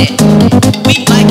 it. We like